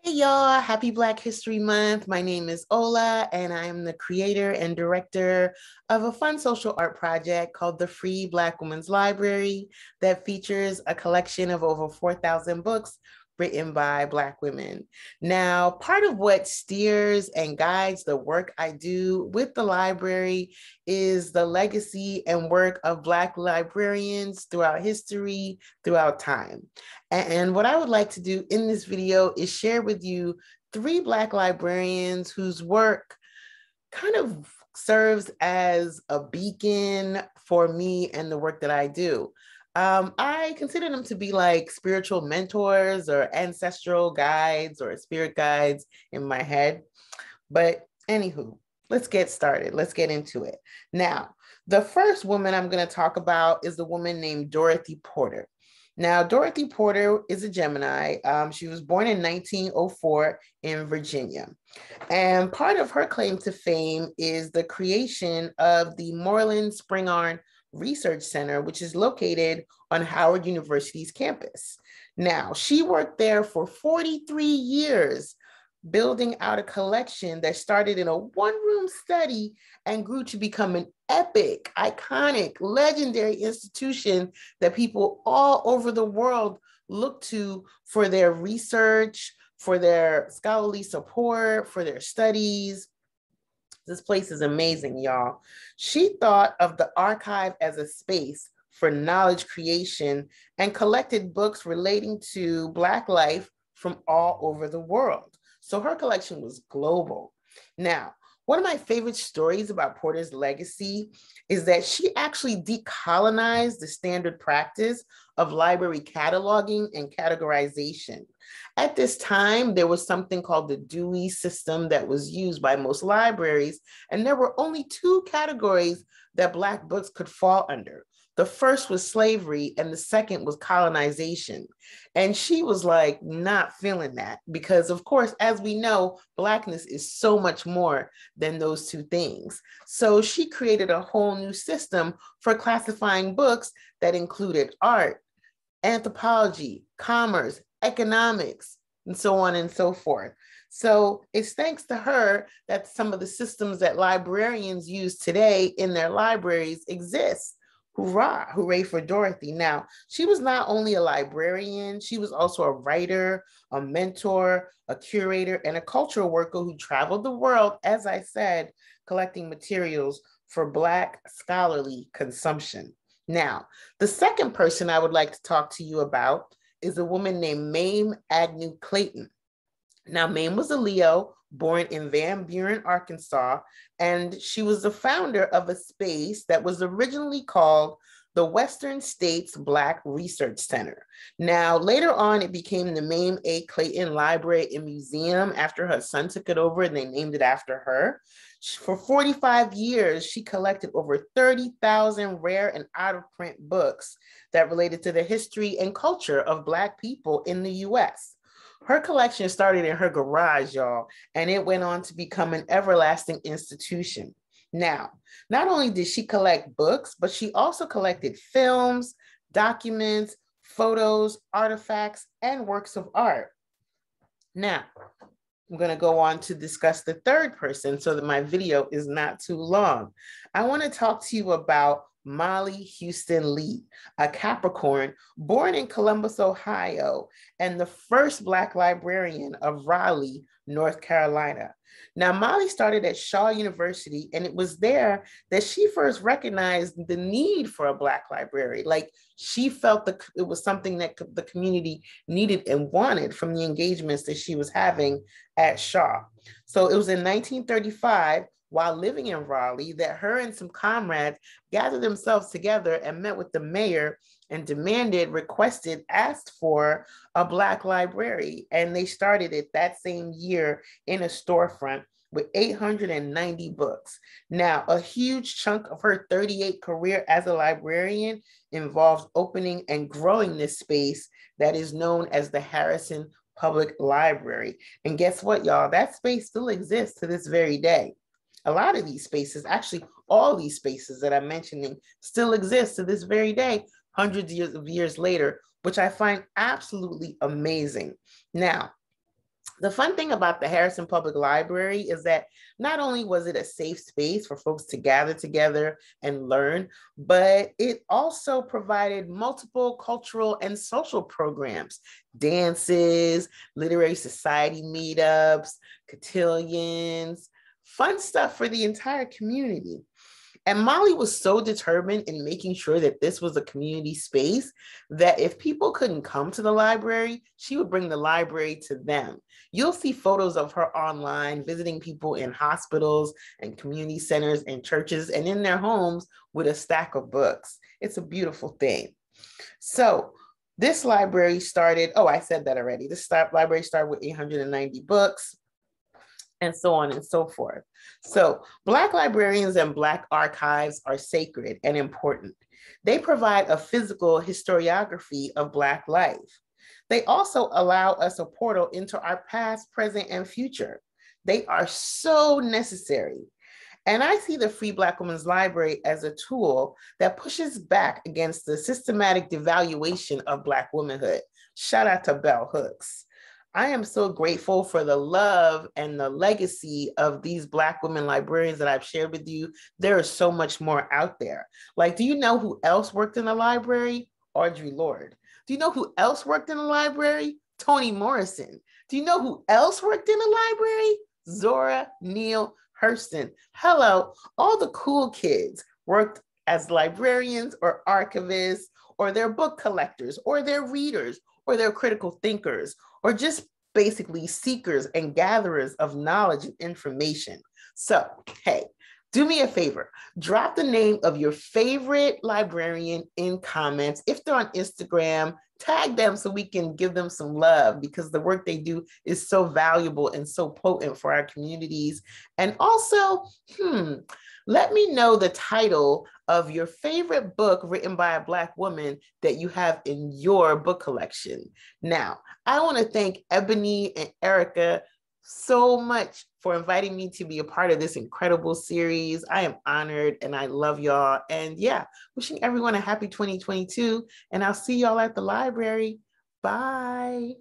Hey y'all, happy Black History Month. My name is Ola, and I'm the creator and director of a fun social art project called the Free Black Women's Library that features a collection of over 4,000 books written by Black women. Now, part of what steers and guides the work I do with the library is the legacy and work of Black librarians throughout history, throughout time. And what I would like to do in this video is share with you three Black librarians whose work kind of serves as a beacon for me and the work that I do. Um, I consider them to be like spiritual mentors or ancestral guides or spirit guides in my head. But anywho, let's get started. Let's get into it. Now, the first woman I'm going to talk about is the woman named Dorothy Porter. Now, Dorothy Porter is a Gemini. Um, she was born in 1904 in Virginia. And part of her claim to fame is the creation of the Moorland Spingarn Research Center, which is located on Howard University's campus. Now, she worked there for 43 years, building out a collection that started in a one room study and grew to become an epic, iconic, legendary institution that people all over the world look to for their research, for their scholarly support, for their studies, this place is amazing, y'all. She thought of the archive as a space for knowledge creation and collected books relating to Black life from all over the world. So her collection was global. Now, one of my favorite stories about Porter's legacy is that she actually decolonized the standard practice of library cataloging and categorization. At this time, there was something called the Dewey system that was used by most libraries, and there were only two categories that Black books could fall under. The first was slavery, and the second was colonization. And she was like, not feeling that because, of course, as we know, Blackness is so much more than those two things. So she created a whole new system for classifying books that included art, anthropology, commerce, economics, and so on and so forth. So it's thanks to her that some of the systems that librarians use today in their libraries exist. Hurrah, hooray for Dorothy. Now, she was not only a librarian, she was also a writer, a mentor, a curator, and a cultural worker who traveled the world, as I said, collecting materials for Black scholarly consumption. Now, the second person I would like to talk to you about is a woman named Mayme Agnew Clayton. Now, Mayme was a Leo born in Van Buren, Arkansas, and she was the founder of a space that was originally called the Western States Black Research Center. Now, later on, it became the Mayme A. Clayton Library and Museum after her son took it over and they named it after her. For 45 years, she collected over 30,000 rare and out of print books that related to the history and culture of Black people in the US. Her collection started in her garage, y'all, and it went on to become an everlasting institution. Now, not only did she collect books, but she also collected films, documents, photos, artifacts, and works of art. Now, I'm going to go on to discuss the third person so that my video is not too long. I want to talk to you about Mollie Houston Lee, a Capricorn born in Columbus, Ohio, and the first Black librarian of Raleigh, North Carolina. Now, Mollie started at Shaw University, and it was there that she first recognized the need for a Black library. Like she felt that it was something that the community needed and wanted from the engagements that she was having at Shaw. So it was in 1935 while living in Raleigh that her and some comrades gathered themselves together and met with the mayor and demanded, requested, asked for a Black library. And they started it that same year in a storefront with 890 books. Now, a huge chunk of her 38 career as a librarian involves opening and growing this space that is known as the Harrison Public Library. And guess what, y'all? That space still exists to this very day. A lot of these spaces, actually, all these spaces that I'm mentioning, still exist to this very day, hundreds of years later, which I find absolutely amazing. Now, The fun thing about the Harrison Public Library is that not only was it a safe space for folks to gather together and learn, but it also provided multiple cultural and social programs, dances, literary society meetups, cotillions, fun stuff for the entire community. And Mollie was so determined in making sure that this was a community space that if people couldn't come to the library, she would bring the library to them. You'll see photos of her online, visiting people in hospitals and community centers and churches and in their homes with a stack of books. It's a beautiful thing. So, this library started, oh, I said that already. This library started with 890 books and so on and so forth. So, Black librarians and Black archives are sacred and important. They provide a physical historiography of Black life. They also allow us a portal into our past, present, and future. They are so necessary. And I see the Free Black Women's Library as a tool that pushes back against the systematic devaluation of Black womanhood. Shout out to Bell Hooks. I am so grateful for the love and the legacy of these Black women librarians that I've shared with you. There is so much more out there. Like, do you know who else worked in the library? Audre Lorde. Do you know who else worked in the library? Toni Morrison. Do you know who else worked in the library? Zora Neale Hurston. Hello, all the cool kids worked as librarians or archivists or they're book collectors or they're readers or they're critical thinkers or just basically seekers and gatherers of knowledge and information. So, hey, do me a favor, drop the name of your favorite librarian in comments. If they're on Instagram, tag them so we can give them some love because the work they do is so valuable and so potent for our communities. And also, hmm, let me know the title of your favorite book written by a Black woman that you have in your book collection. Now, I want to thank Ebony and Erica so much for inviting me to be a part of this incredible series. I am honored and I love y'all. And yeah, wishing everyone a happy 2022. And I'll see y'all at the library. Bye.